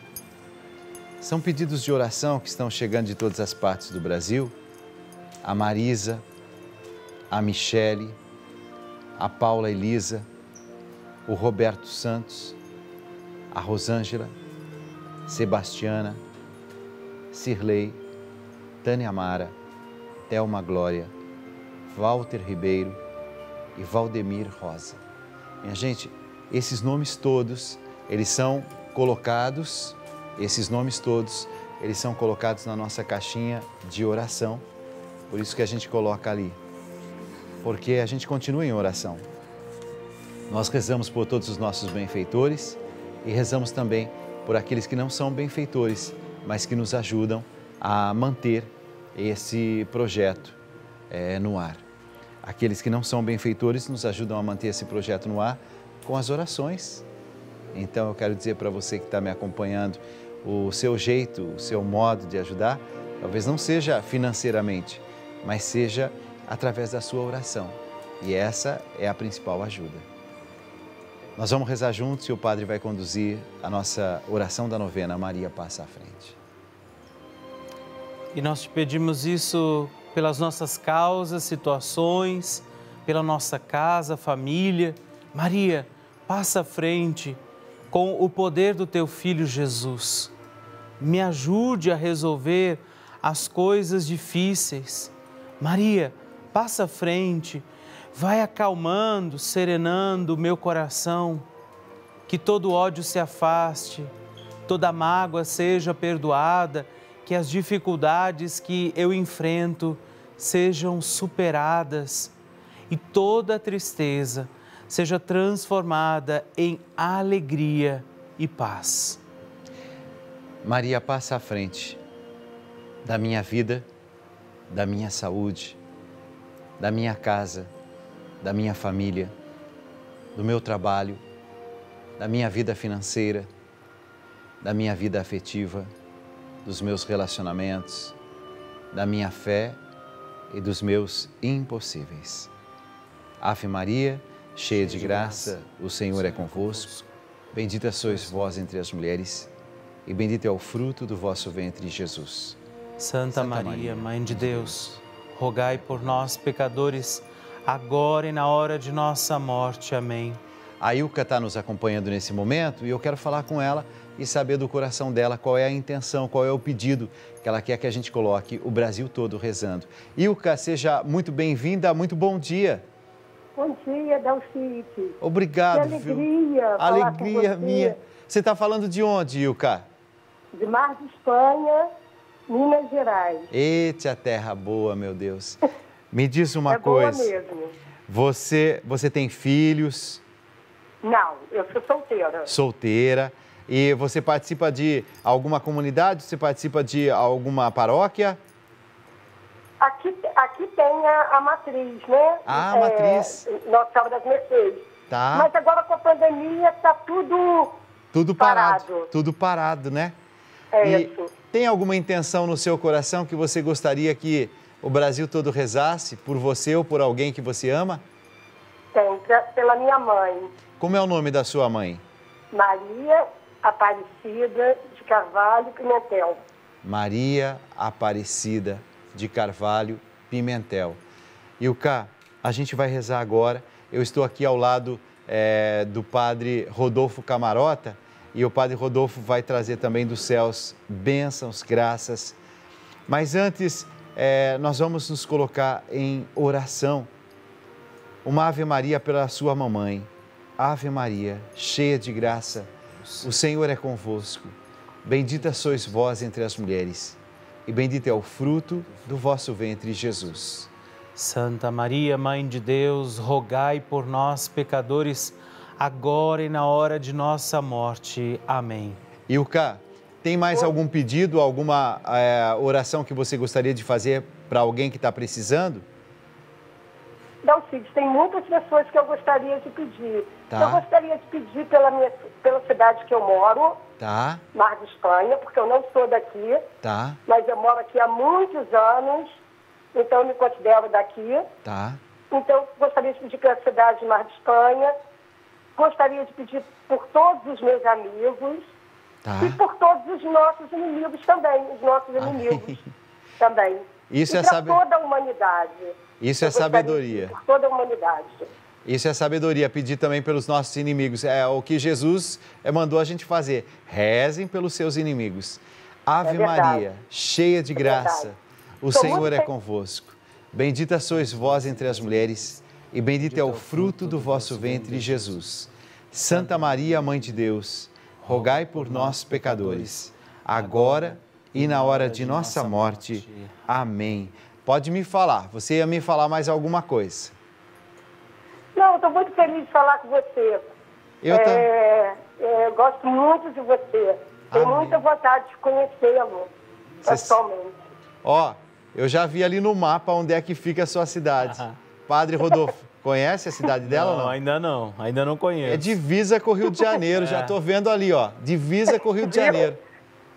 São pedidos de oração que estão chegando de todas as partes do Brasil. A Marisa, a Michele, a Paula Elisa, o Roberto Santos, a Rosângela, Sebastiana, Cirlei, Tânia Amara, Thelma Glória, Walter Ribeiro e Valdemir Rosa. Minha gente, esses nomes todos, eles são colocados, esses nomes todos, eles são colocados na nossa caixinha de oração. Por isso que a gente coloca ali. Porque a gente continua em oração. Nós rezamos por todos os nossos benfeitores e rezamos também por aqueles que não são benfeitores, mas que nos ajudam a manter esse projeto é, no ar. Aqueles que não são benfeitores nos ajudam a manter esse projeto no ar com as orações. Então eu quero dizer para você que está me acompanhando, o seu jeito, o seu modo de ajudar, talvez não seja financeiramente, mas seja através da sua oração. E essa é a principal ajuda. Nós vamos rezar juntos e o Padre vai conduzir a nossa oração da novena Maria Passa à Frente. E nós te pedimos isso pelas nossas causas, situações, pela nossa casa, família. Maria, passa à frente com o poder do teu filho Jesus. Me ajude a resolver as coisas difíceis. Maria, passa à frente vai acalmando, serenando o meu coração, que todo ódio se afaste, toda mágoa seja perdoada, que as dificuldades que eu enfrento sejam superadas e toda tristeza seja transformada em alegria e paz. Maria passa à frente da minha vida, da minha saúde, da minha casa da minha família, do meu trabalho, da minha vida financeira, da minha vida afetiva, dos meus relacionamentos, da minha fé e dos meus impossíveis. Ave Maria, cheia de graça, o Senhor é convosco. Bendita sois vós entre as mulheres, e bendito é o fruto do vosso ventre, Jesus. Santa, Maria, Mãe de Deus, rogai por nós, pecadores, agora e na hora de nossa morte. Amém. A Ilka está nos acompanhando nesse momento e eu quero falar com ela e saber do coração dela qual é a intenção, qual é o pedido que ela quer que a gente coloque o Brasil todo rezando. Ilka, seja muito bem-vinda, muito bom dia. Bom dia, Dalcite. Obrigado. Que viu? alegria falar Alegria com você. minha. Você está falando de onde, Ilka? De Mar de Espanha, Minas Gerais. Eita, terra boa, meu Deus. Me diz uma é boa coisa. mesmo. Você, você tem filhos, Não, eu sou solteira. solteira, e você participa de alguma comunidade? Você participa de alguma paróquia? Aqui, aqui tem a, a matriz, né? Ah, a matriz. Nossa Senhora das Mercês. Tá. Mas agora com a pandemia está tudo... Tudo parado. Parado. Tudo parado, né? É e isso. tem alguma intenção no seu coração que você gostaria que o Brasil todo rezasse por você ou por alguém que você ama? Tem, pra- pela minha mãe, Como é o nome da sua mãe? Maria Aparecida de Carvalho Pimentel. Maria Aparecida de Carvalho Pimentel. Ilka, a gente vai rezar agora. Eu estou aqui ao lado eh, do padre Rodolfo Camarota e o padre Rodolfo vai trazer também dos céus bênçãos, graças. Mas antes, eh, nós vamos nos colocar em oração. Uma Ave Maria pela sua mamãe. Ave Maria, cheia de graça, o Senhor é convosco. Bendita sois vós entre as mulheres, e bendito é o fruto do vosso ventre, Jesus. Santa Maria, Mãe de Deus, rogai por nós, pecadores, agora e na hora de nossa morte. Amém. Ilka, tem mais algum pedido, alguma eh, oração que você gostaria de fazer para alguém que está precisando? Dalcides, tem muitas pessoas que eu gostaria de pedir. Tá. Eu gostaria de pedir pela, minha, pela cidade que eu moro, Tá, Mar de Espanha, porque eu não sou daqui, tá, mas eu moro aqui há muitos anos, então eu me considero daqui. tá, Então, gostaria de pedir pela cidade de Mar de Espanha, gostaria de pedir por todos os meus amigos tá. e por todos os nossos inimigos também, os nossos Amém. inimigos também. Isso e é para saber- toda a humanidade. Isso é Eu de sabedoria. Por toda a humanidade. Isso é sabedoria, pedir também pelos nossos inimigos. É o que Jesus eh, mandou a gente fazer. Rezem pelos seus inimigos. Ave É. Maria, cheia de É graça, verdade. o Sou Senhor é convosco. Bendita sois vós entre as mulheres, e bendito é o fruto do vosso ventre, Jesus. Santa Maria, Mãe de Deus, rogai por nós, pecadores, agora e na hora de nossa morte. Amém. Pode me falar, você ia me falar mais alguma coisa. Não, estou muito feliz de falar com você. Eu é, é, eu gosto muito de você. Tenho Amém. muita vontade de conhecê-lo pessoalmente. Ó, eu já vi ali no mapa onde é que fica a sua cidade. Padre Rodolfo, conhece a cidade dela ou não? ainda não, ainda não conheço. É divisa com o Rio de Janeiro, já É. tô vendo ali, ó. Divisa com o Rio de Janeiro.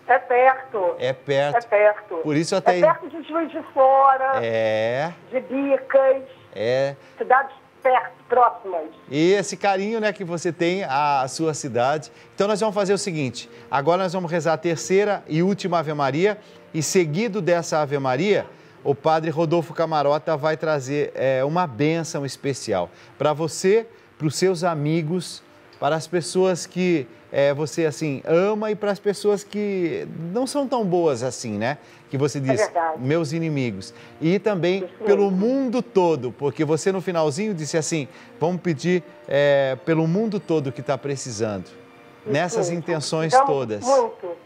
É perto. É É perto. perto. Por isso até- É perto de Juiz de Fora, É, de Bicas, é. cidades perto, próximas. E esse carinho, né, que você tem à sua cidade. Então nós vamos fazer o seguinte: agora nós vamos rezar a terceira e última Ave Maria, e seguido dessa Ave Maria, o Padre Rodolfo Camarota vai trazer é, uma bênção especial para você, para os seus amigos, para as pessoas que é, você assim ama e para as pessoas que não são tão boas assim, né? Que você diz, verdade. meus inimigos. E também pelo mundo todo, porque você no finalzinho disse assim: vamos pedir é, pelo mundo todo que está precisando. Nessas Isso. intenções Então, todas. Muito.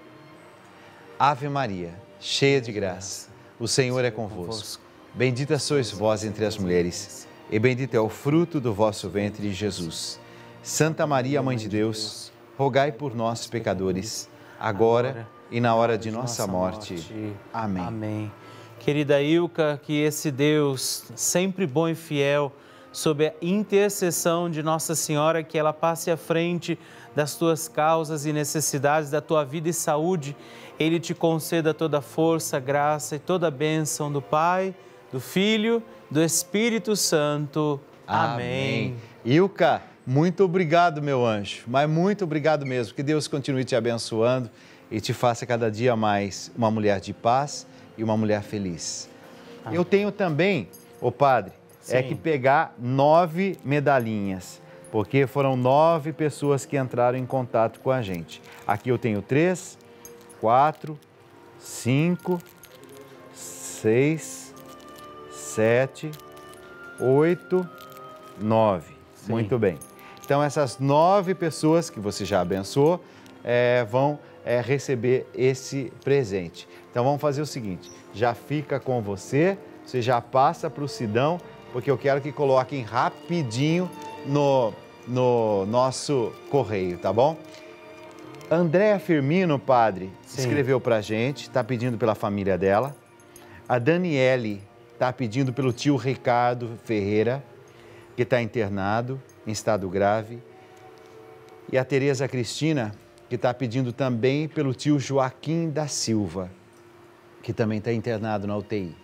Ave Maria, cheia de graça, o Senhor é convosco. Bendita sois vós entre as mulheres, e bendito é o fruto do vosso ventre, Jesus. Santa Maria, Mãe de Deus, rogai por nós, pecadores, agora e na hora de nossa morte. Amém. Amém. Querida Ilka, que esse Deus, sempre bom e fiel, sob a intercessão de Nossa Senhora, que ela passe à frente das tuas causas e necessidades da tua vida e saúde, ele te conceda toda a força, graça e toda a bênção do Pai, do Filho, do Espírito Santo. Amém. Ilka, muito obrigado, meu anjo, mas muito obrigado mesmo. Que Deus continue te abençoando e te faça cada dia mais uma mulher de paz e uma mulher feliz. Eu tenho também, ô padre, é Sim. que pegar nove medalhinhas, porque foram nove pessoas que entraram em contato com a gente. Aqui eu tenho três, quatro, cinco, seis, sete, oito, nove. Sim. Muito bem. Então, essas nove pessoas que você já abençoou eh, vão eh, receber esse presente. Então, vamos fazer o seguinte: já fica com você, você já passa para o Sidão, porque eu quero que coloquem rapidinho no, no nosso correio, tá bom? Andréa Firmino, padre, Sim. escreveu para a gente, está pedindo pela família dela. A Daniele está pedindo pelo tio Ricardo Ferreira, que está internado em estado grave. E a Tereza Cristina, que está pedindo também pelo tio Joaquim da Silva, que também está internado na UTI.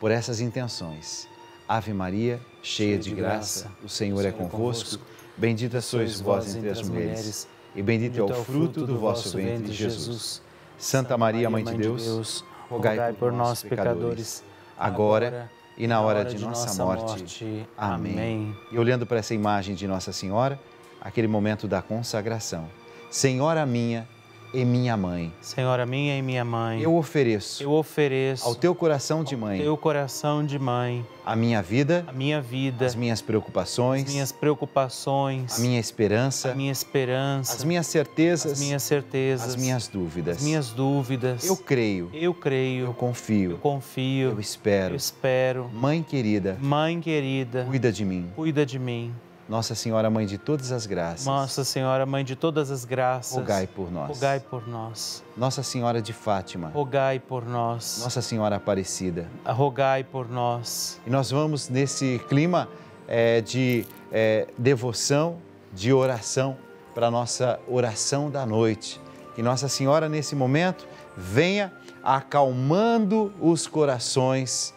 Por essas intenções. Ave Maria, cheia de graça, o Senhor é convosco. Bendita sois vós entre as mulheres, e bendito é o fruto do vosso ventre, Jesus. Santa Maria, Mãe de Deus, rogai por nós, pecadores, agora e na hora de nossa morte. Amém. E olhando para essa imagem de Nossa Senhora, aquele momento da consagração. Senhora minha e minha mãe, Senhora minha e minha mãe, eu ofereço eu ofereço ao teu coração de mãe teu coração de mãe, a minha vida, a minha vida, as minhas preocupações, as minhas preocupações, a minha esperança, a minha esperança, as minhas certezas, as minhas certezas, as minhas dúvidas. as minhas dúvidas. Eu creio, eu creio, eu confio, eu confio, eu espero. eu espero. Mãe querida, Mãe querida, cuida de mim. cuida de mim. Nossa Senhora, Mãe de todas as graças, Nossa Senhora, Mãe de todas as graças, rogai por nós. rogai por nós. Nossa Senhora de Fátima, Rogai por nós. Nossa Senhora Aparecida. Rogai por nós. E nós vamos nesse clima eh, de eh, devoção, de oração, para a nossa oração da noite. Que Nossa Senhora, nesse momento, venha acalmando os corações.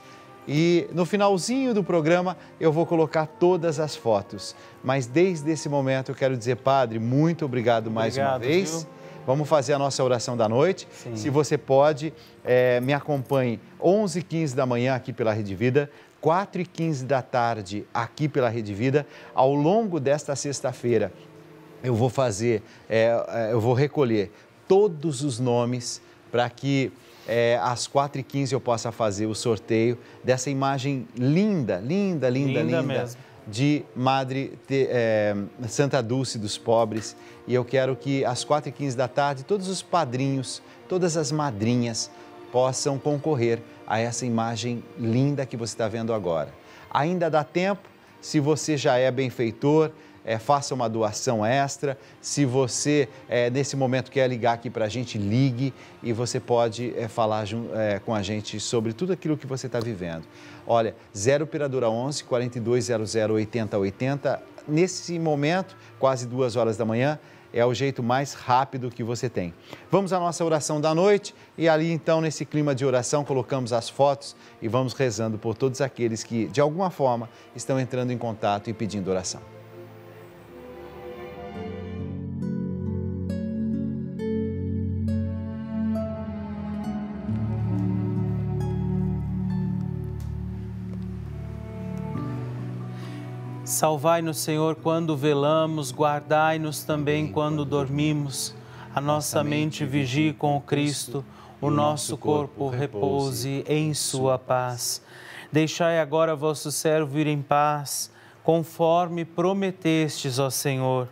E no finalzinho do programa eu vou colocar todas as fotos. Mas desde esse momento eu quero dizer, Padre, muito obrigado, mais uma Obrigado, vez. viu? Vamos fazer a nossa oração da noite. Sim. Se você pode, eh, me acompanhe 11 h 15 da manhã aqui pela Rede Vida, 4 h 15 da tarde aqui pela Rede Vida. Ao longo desta sexta-feira, eu vou fazer, eh, eh, eu vou recolher todos os nomes para que eh, às 4 h 15 eu possa fazer o sorteio dessa imagem linda, linda, linda, Linda linda, mesmo. de Madre Te- eh, Santa Dulce dos Pobres. E eu quero que às 4 h 15 da tarde todos os padrinhos, todas as madrinhas possam concorrer a essa imagem linda que você está vendo agora. Ainda dá tempo, se você já é benfeitor, eh, faça uma doação extra. Se você, eh, nesse momento, quer ligar aqui para a gente, ligue e você pode eh, falar eh, com a gente sobre tudo aquilo que você está vivendo. Olha, 0 Operadora 11 4200 8080. Nesse momento, quase duas horas da manhã, é o jeito mais rápido que você tem. Vamos à nossa oração da noite e ali então nesse clima de oração colocamos as fotos e vamos rezando por todos aqueles que de alguma forma estão entrando em contato e pedindo oração. Salvai-nos, Senhor, quando velamos, guardai-nos também quando dormimos. A nossa mente vigie com o Cristo, o nosso corpo repouse em Sua paz. Deixai agora vosso servo ir em paz, conforme prometestes, ó Senhor.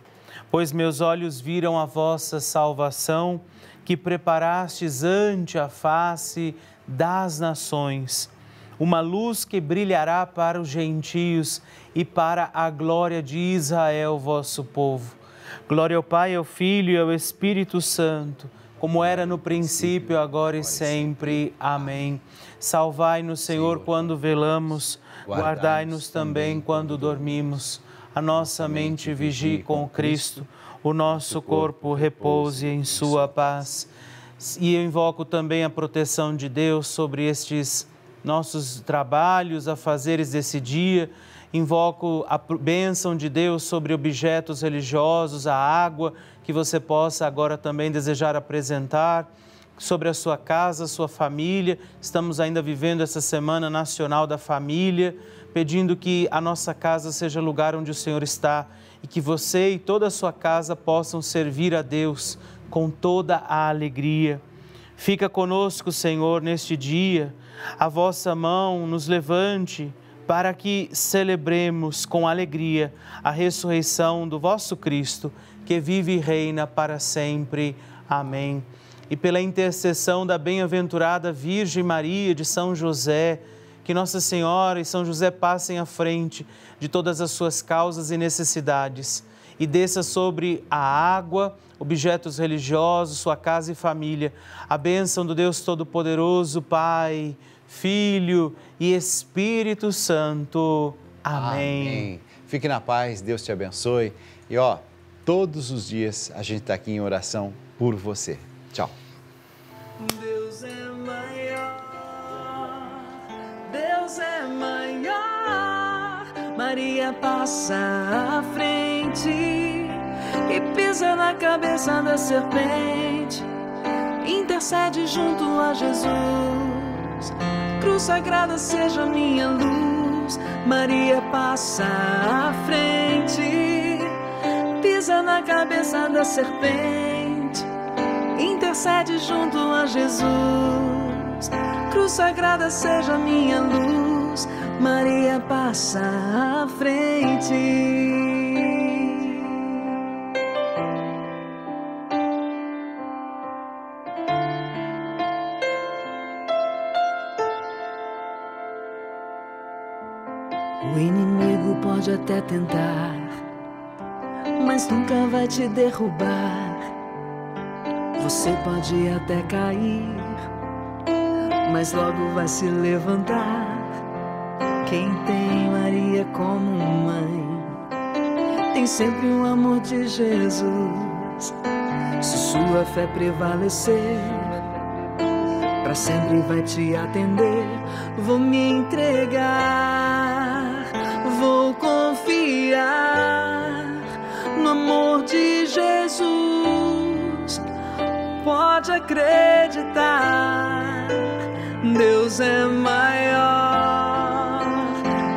Pois meus olhos viram a vossa salvação, que preparastes ante a face das nações uma luz que brilhará para os gentios e para a glória de Israel, vosso povo. Glória ao Pai, ao Filho e ao Espírito Santo, como era no princípio, agora e sempre. Amém. Salvai-nos, Senhor, quando velamos, guardai-nos também quando dormimos. A nossa mente vigie com Cristo, o nosso corpo repouse em Sua paz. E eu invoco também a proteção de Deus sobre estes nossos trabalhos, afazeres desse dia. Invoco a bênção de Deus sobre objetos religiosos, a água que você possa agora também desejar apresentar sobre a sua casa, sua família. Estamos ainda vivendo essa Semana Nacional da Família. pedindo que a nossa casa seja lugar onde o Senhor está e que você e toda a sua casa possam servir a Deus com toda a alegria. Fica conosco, Senhor, neste dia. A vossa mão nos levante para que celebremos com alegria a ressurreição do vosso Cristo, que vive e reina para sempre. Amém. E pela intercessão da bem-aventurada Virgem Maria de São José, que Nossa Senhora e São José passem à frente de todas as suas causas e necessidades e desça sobre a água, objetos religiosos, sua casa e família, a bênção do Deus Todo-Poderoso, Pai, Filho e Espírito Santo. Amém. Amém. Fique na paz, Deus te abençoe. E ó, todos os dias a gente está aqui em oração por você. Tchau. Deus é maior, Deus é maior. Maria passa à frente e pisa na cabeça da serpente. Intercede junto a Jesus. Cruz sagrada seja minha luz. Maria passa à frente, pisa na cabeça da serpente intercede junto a Jesus. Cruz sagrada seja minha luz, Maria passa à frente. O inimigo pode até tentar, mas nunca vai te derrubar. Você pode até cair, mas logo vai se levantar. Quem tem Maria como mãe, tem sempre o amor de Jesus. Se sua fé prevalecer, para sempre vai te atender. Vou me entregar, pode acreditar. Deus é maior,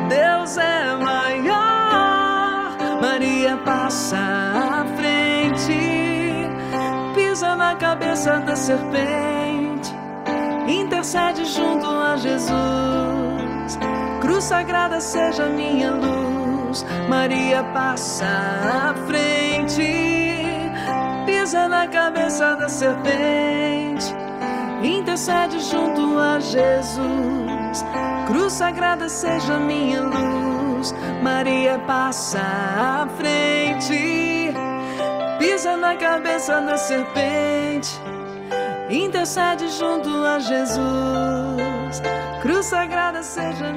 Deus é maior. Maria passa à frente, pisa na cabeça da serpente, intercede junto a Jesus. Cruz sagrada seja minha luz, Maria passa à pisa na cabeça da serpente, intercede junto a Jesus. Cruz sagrada seja minha luz, Maria passa à frente, pisa na cabeça da serpente, intercede junto a Jesus. Cruz sagrada seja